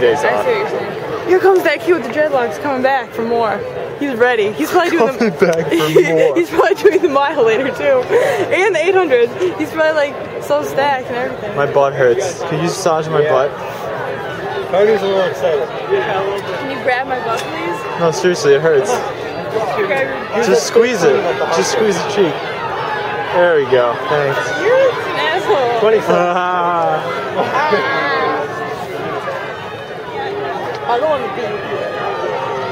days I off. see what you're saying. Here comes that kid with the dreadlocks coming back for more. He's ready. He's probably doing Coming the back for more. He's probably doing the mile later too, and the 800. He's probably like so stacked and everything. My butt hurts. Can you massage my butt? Cody's a little excited. Can you grab my butt, please? No, seriously, it hurts. Just squeeze it. Just squeeze the cheek. There we go. Thanks. You're an asshole. 27. Ah. I don't want to be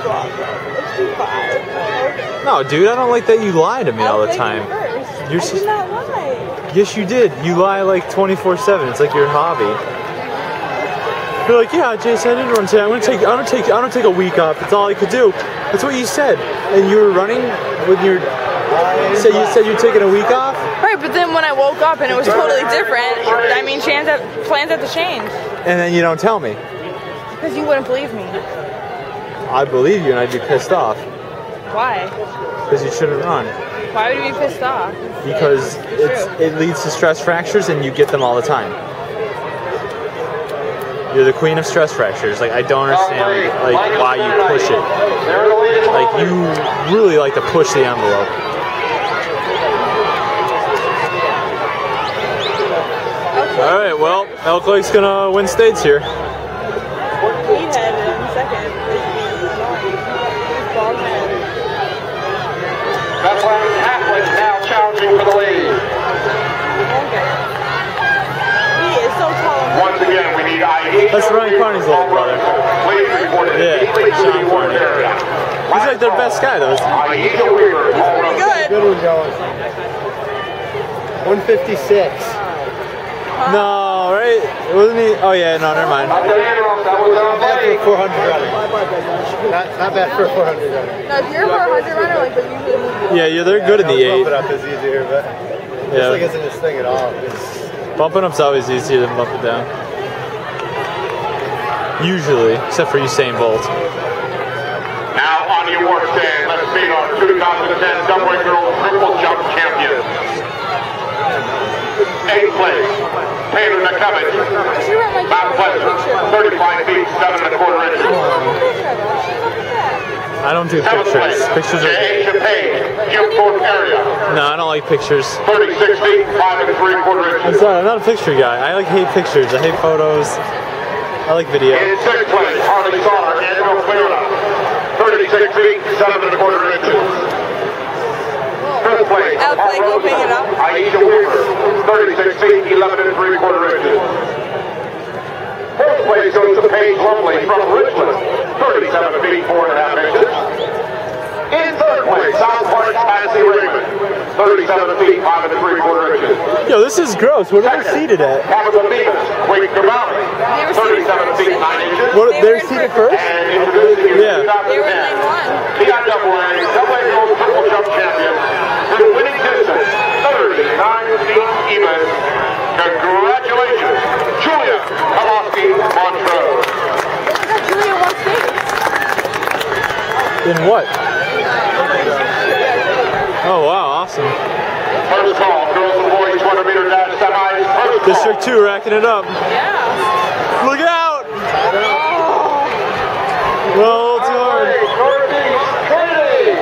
Let's do five. no, dude, I don't like that you lie to me all the time. first. You're I s- did not lie. Yes, you did. You lie like 24/7. It's like your hobby. You're like, yeah, Jason, I didn't run today. I'm gonna take, I'm gonna take, I'm gonna take a week off. That's all I could do. That's what you said. And you were running with your. You said you said you're taking a week off. Right, but then when I woke up and it was totally different, I mean, plans have, plans have to change. And then you don't tell me. Because you wouldn't believe me. I believe you, and I'd be pissed off Why? because you shouldn't run. Why would you be pissed off? Because it's, it leads to stress fractures, and you get them all the time. You're the queen of stress fractures. Like I don't understand like why you push it. Like you really like to push the envelope. All right, well, Elk Lake's gonna win states here. Meathead in second. Bethlehem Catholic now challenging for the lead. He is so tall. Once again, we need ID. That's Ryan Carney's little brother. Please report it. Yeah, Sean Carney. He's like their best guy, though. isn't he? Aisha Weaver. Pretty good. Good one going. 156. No, right? Wasn't he? Oh yeah, no, never mind. Up to Andros, that was on Bad for 400 running. Not, not bad for 400 running. No, if you're a hundred runner, like they usually move. Yeah, yeah, they're good in the eight. Bump it up is easier, but this like isn't his thing at all. It's, bumping up's always easier than bumping down. Usually, except for Usain Bolt. Now on the award stand, let's meet our 2010 Subway Girls Triple Jump Champions. Eighth place, Taylor McCubbin, She wrote Mount Pleasant, 35 feet, 7 and a quarter inches. I don't do Seventh place, pictures. Pictures are. Aisha Page, Gilford area, No, I don't like pictures. 36 feet, 5 and 3 quarter inches. I'm sorry, I'm not a picture guy. I like hate pictures. I hate photos. I like video. In sixth place, Harley Sauter, Angelo Cleona, 36 feet, 7 and a quarter inches. Fifth place, Alex, like, Mark opening it up. Aisha Weaver, 36 feet, 11 and 3 quarter inches. Fourth place goes to Paige Lumley from Richmond, 37 feet, 4 and a half inches. In third place, South Park Patsy Raymond, 37 feet, 5 and 3 quarter inches. Yo, this is gross. What are they seated at? Tabitha Bemis, Quaker Valley, 37 feet, 9 inches. What, They they're were seated first. first? And introducing Yeah. They were in 2010 lane one. PIAA Double Girls Triple Jump Champion with winning distance 39 feet even. Congratulations, Julia Kowalski Montrose. I got Julia one. In what? Oh wow, awesome. First call, girls and boys 200 meter dash semis. First. District two racking it up. Yeah. Look out! Well, too hard. Northeast Trinity.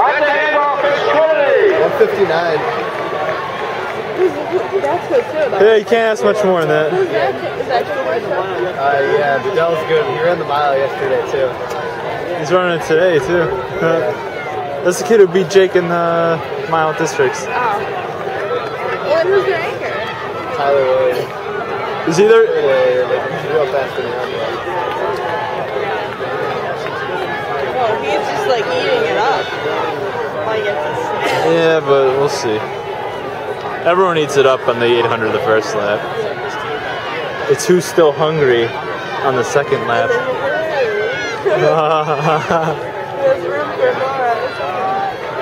At the handoff is Trinity. 159. That's good too. Yeah, you can't ask much more than that. Who's that? Is that your? Uh, yeah, Bedell's good. He ran the mile yesterday, too. He's running it today too. That's the kid who beat Jake in the mile districts. Oh. Well, and who's your anchor? Tyler Wade. Is he there? He's real fast in the outdoor. Well, he's just like eating it up. Like it's a snack. Yeah, but we'll see. Everyone eats it up on the 800 the first lap. It's who's still hungry on the second lap. There's room for more.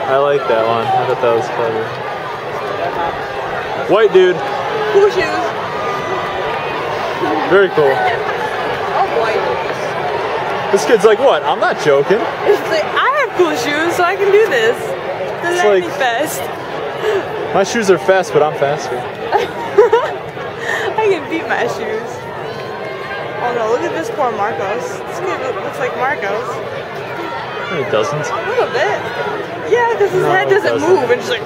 I like that one. I thought that was clever. White dude, Cool shoes. very cool. Oh boy. This kid's like, what? I'm not joking. It's like I have cool shoes, so I can do this. It's Lightning like- Fest. My shoes are fast, but I'm faster. I can beat my shoes. Oh no, look at this poor Marcos. This kid looks like Marcos. No, It doesn't. A little bit. Yeah, because his No, head doesn't doesn't. move and just like.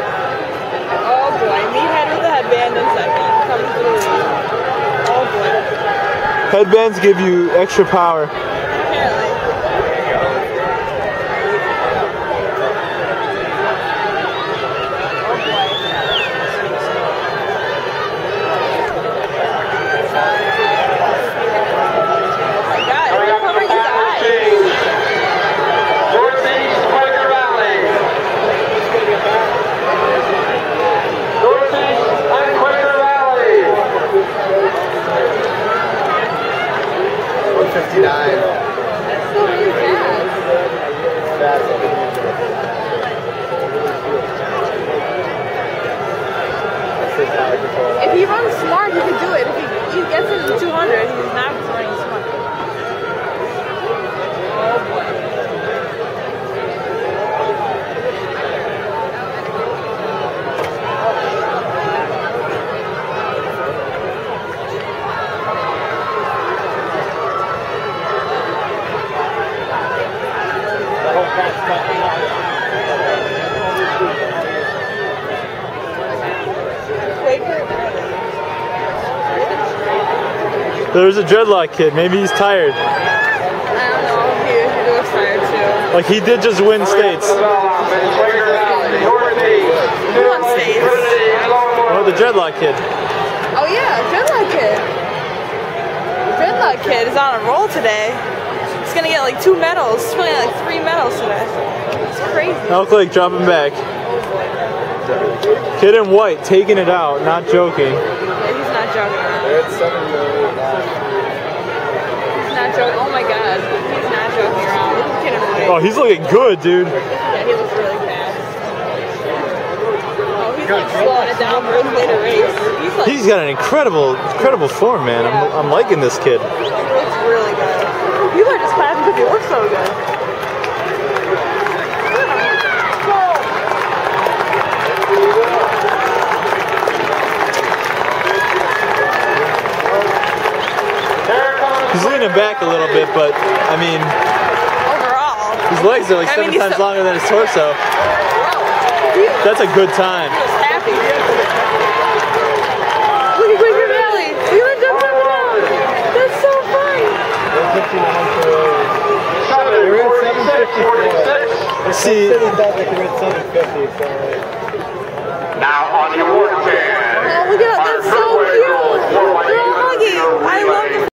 Oh boy, meathead with the headband in second. Coming to. Oh boy. Headbands give you extra power. Apparently. Oh boy. Oh my god, Coming it's up to covering the his final eyes. change. Northeast Quaker Valley. Northeast and Quaker Valley. 159. That's so really fast. If he runs smart, he can do it. If he, he gets into 200, he's not running smart. Oh boy. Quaker There's a dreadlock kid. Maybe he's tired. I don't know. He, he looks tired too. Like he did just win states. Development, Quaker Valley, Northeast. He won states. Oh, the dreadlock kid. Oh yeah, Dreadlock Kid. Dreadlock Kid is on a roll today. He's gonna get like two medals. He's gonna get like three medals today. It's crazy. Elk Lake dropping back. Kid in white taking it out, not joking. Yeah, he's not joking. They're at 7 million now. He's not joking. Oh my god, he's not joking around. Look at Kid in. Oh, he's looking good, dude. Yeah, he looks really fast. Oh, he's like slowing it down for his later race. He's like, He's got an incredible, incredible form, man. I'm, I'm liking this kid. he looks really good. People are just clapping because he looks so good. He's leaning back a little bit, but I mean, Overall, his legs are like I seven mean, times so- longer than his torso. That's a good time. he was happy. Look at Quaker Valley. He went down. That's so fun. 159 for seven, You're in 46, 46. See,